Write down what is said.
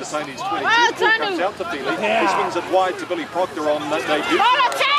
the Tony's 22. Ball comes out to Feely. He swings it wide to Billy Proctor on that debut.